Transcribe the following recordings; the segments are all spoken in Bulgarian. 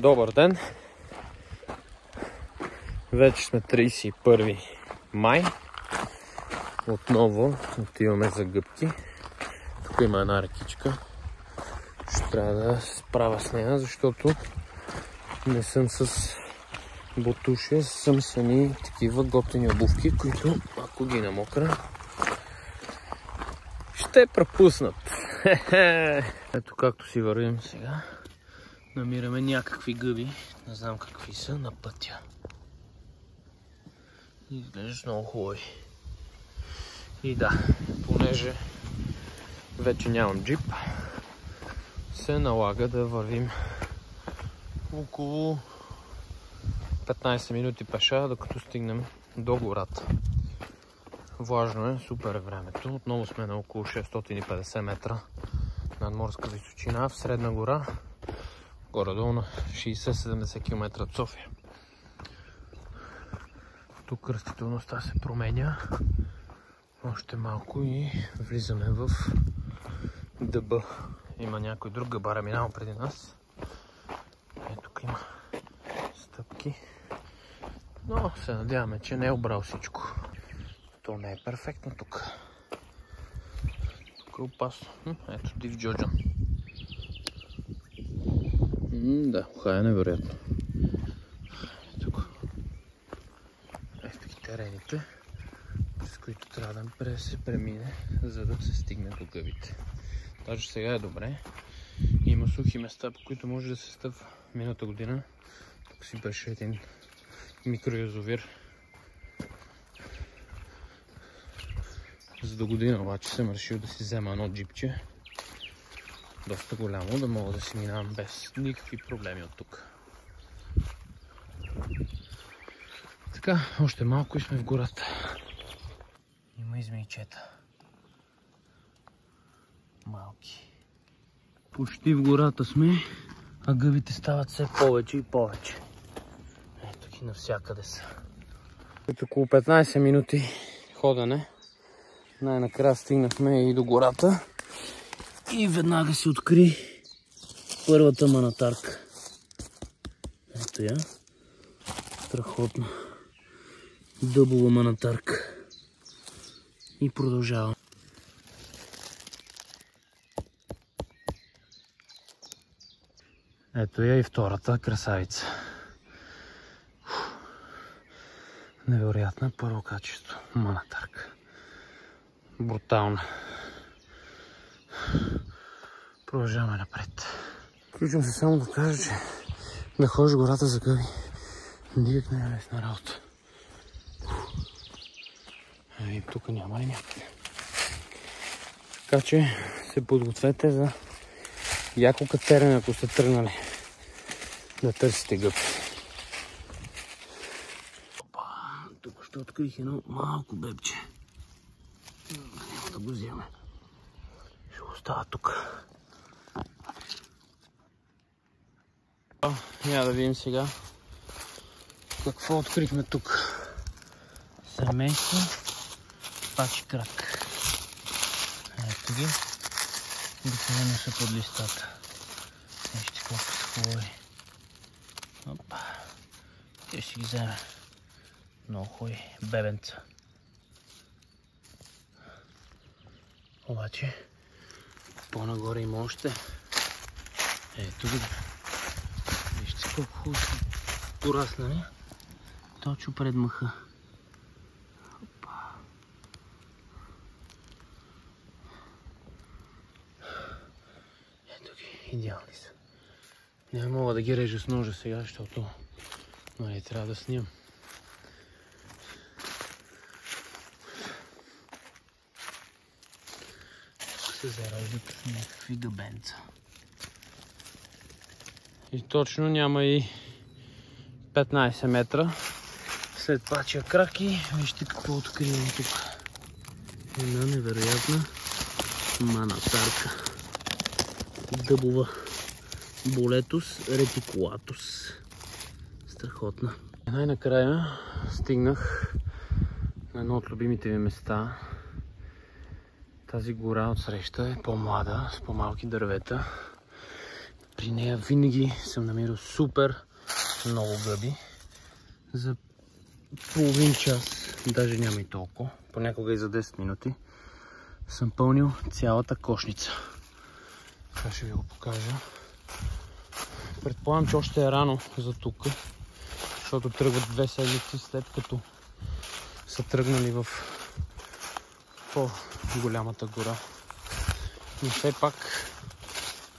Добър ден! Вече сме 31 май. Отново отиваме за гъбки. Тук има една рекичка. Ще трябва да се справя с нея, защото не съм с бутуши, съм с едни такива готини обувки, които ако ги намокра, ще пропуснат. Ето както си вървим сега. Намираме някакви гъби. Не знам какви са на пътя. Изглеждаш много хубави. И да, понеже вече нямам джип, се налага да вървим около 15 минути пеша, докато стигнем до гората. Влажно е, супер е времето. Отново сме на около 650 метра над морска височина в Средна гора, горе-долу на 60-70 км от София. Тук растителността се променя още малко и влизаме в дъба. Има някой друг гъбар е минал преди нас. Е, тук има стъпки. Но се надяваме, че не е обрал всичко. То не е перфектно тук. Тук е опасно. Ето Див Джоджан. Да, уха е невероятно. Тук. Ето ги терените, през които трябва да се премине, за да се стигне до гъбите. Даже сега е добре. Има сухи места, по които може да се стъпва. Миналата година тук си беше един микроязовир. За до година обаче съм решил да си взема едно джипче. Доста голямо, да мога да си минавам без никакви проблеми от тук. Така, още малко и сме в гората. Има измейчета. Малки. Почти в гората сме, а гъбите стават все повече и повече. Ето ги навсякъде са. От около 15 минути ходене най-накрая стигнахме и до гората. И веднага се откри първата манатарка. Ето я. Страхотна. Дъбова манатарка. И продължавам. Ето я и втората красавица. Невероятна първо качество. Манатарка. Брутална. Продължаваме напред. Включвам се само да кажа, че да ходиш гората за гъби. Никак не е лесна работа. Ами тук няма ли някъде. Така че се подгответе за яко катерене, ако сте тръгнали да търсите гъб. Опа, тук ще открих едно малко бебче. Няма да го вземе. Ще го остава тук. Няма да видим сега какво открихме тук. Семейство пачи крак. Ето ги. Обикновено са под листата. Вижте колко са хубави. Опа. Те ще ги вземе. Много хубави бебенца. Обаче по-нагоре има още. Ето ги. Хубаво са пораснали. Точно пред мъха. Ето ги, идеални са. Не мога да ги режа с ножа сега, защото нали, трябва да снимам. се зараждат някакви гъбенца. И точно няма и 15 метра след пачия крак и вижте какво откривам тук. Една невероятна манатарка. Дъбова. Болетус ретикулатус. Страхотна. Най-накрая стигнах на едно от любимите ми места тази гора от среща е по-млада, с по-малки дървета. При нея винаги съм намерил супер много гъби. За половин час, даже няма и толкова, понякога и за 10 минути, съм пълнил цялата кошница. Така ще ви го покажа. Предполагам, че още е рано за тук, защото тръгват две седмици след като са тръгнали в по-голямата гора. Но все пак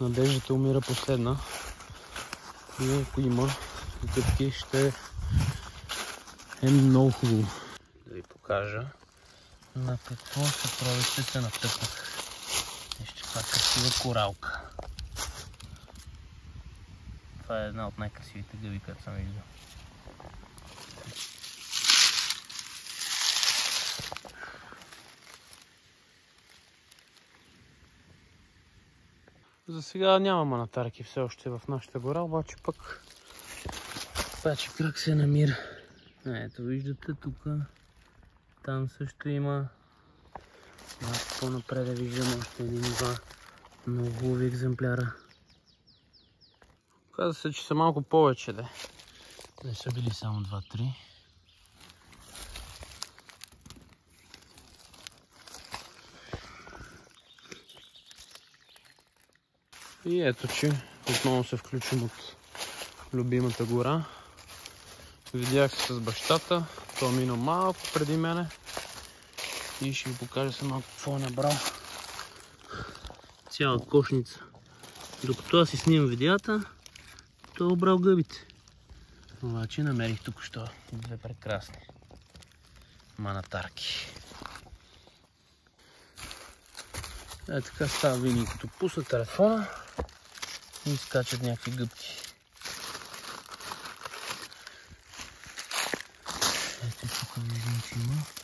надеждата умира последна. И ако има дъбки, ще е много хубаво. Да ви покажа на какво съкровище се натъкнах. Вижте каква красива коралка. Това е една от най-красивите гъби, които съм виждал. За сега няма манатарки все още в нашата гора, обаче пък вече кръг се намира. Ето виждате тук, там също има малко по-напред да виждам още един-два много хубави екземпляра. Каза се, че са малко повече, да. Не са били само 2-3. И ето, че отново се включим от любимата гора. Видях се с бащата. Той мина малко преди мене. И ще ви покажа малко какво е набрал. Цяла кошница. Докато аз си снимам видеята, той е обрал гъбите. Обаче намерих тук що две прекрасни манатарки. Е така става винаги като пусна телефона и скачат някакви гъбки. Ето тук виждам, че има.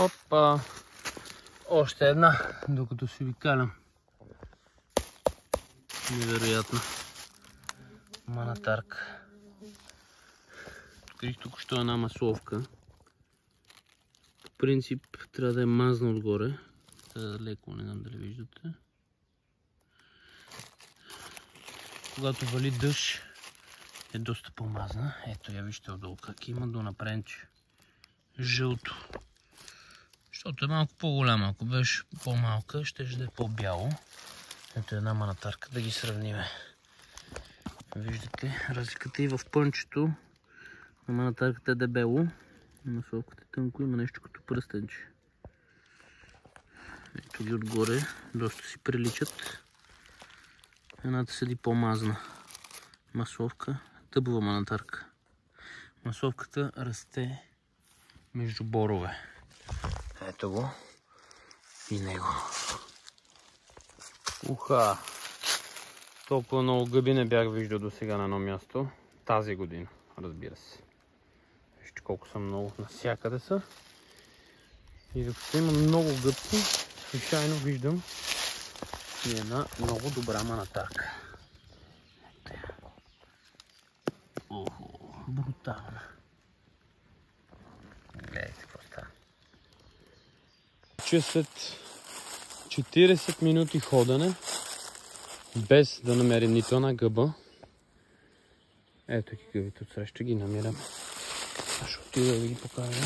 Опа! Още една, докато си ви калям. Невероятно. Манатарка. Открих тук що една масловка. По принцип трябва да е мазна отгоре. Трябва да леко, не знам дали виждате. Когато вали дъжд е доста по-мазна. Ето я вижте отдолу как има до напренче. Жълто. Защото е малко по-голяма. Ако беше по-малка, ще да е по-бяло. Ето една манатарка да ги сравниме. Виждате разликата и в пънчето. На манатарката е дебело. На масловката е тънко. Има нещо като пръстенче. Ето ги отгоре. Доста си приличат. Едната седи по-мазна. Масловка. Тъбова манатарка. Масловката расте между борове. Ето го. И него. Уха! Толкова много гъби не бях виждал до сега на едно място. Тази година, разбира се. Вижте колко са много. Насякъде са. И докато има много гъбки, случайно виждам и една много добра манатарка. Охо, брутална. Гледайте какво става. Че след 40 минути ходене, без да намерим нито една гъба, ето ги гъбите отсреща ги намирам. Аз ще отида да ги покажа.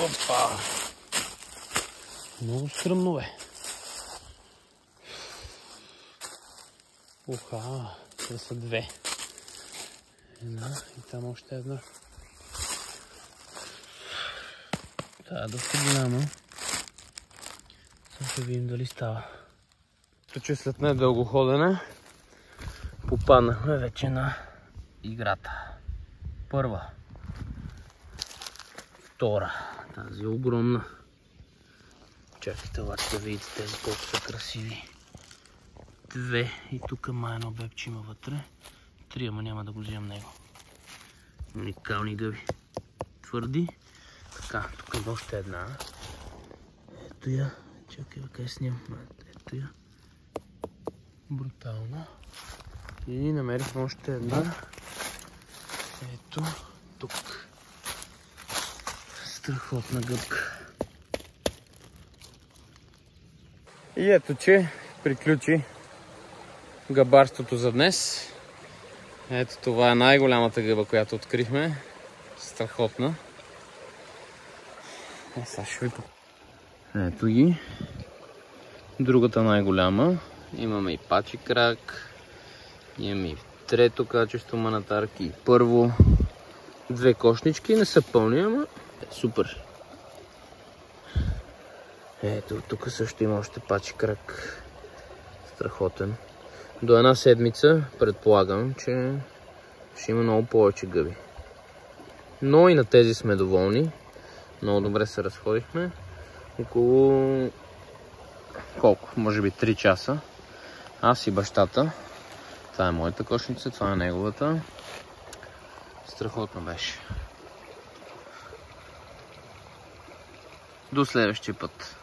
Опа! Много стръмно бе. Уха, те са две. Една и там още една. Е доста голяма. Сега ще видим дали става. Че след недълго ходене попаднахме вече на играта. Първа. Втора. Тази е огромна. Чакайте обаче да видите тези колко са красиви. Две. И тук май едно бебче има вътре. Три, ама няма да го вземам него. Уникални гъби. Твърди, Така, тук има още една. Ето я. Чакай, къде снимам. Ето я. Брутална. И намерихме още една. Ето, тук. Страхотна гъбка. И ето, че приключи габарството за днес. Ето това е най-голямата гъба, която открихме. Страхотна. Е, сега ще ви Ето ги. Другата най-голяма. Имаме и пачи крак. Имаме и трето качество манатарки. И първо две кошнички. Не са пълни, ама е, супер. Ето, тук също има още пачи крак. Страхотен. До една седмица предполагам, че ще има много повече гъби. Но и на тези сме доволни. Много добре се разходихме. Около... Колко? Може би 3 часа. Аз и бащата. Това е моята кошница, това е неговата. Страхотно беше. До следващия път.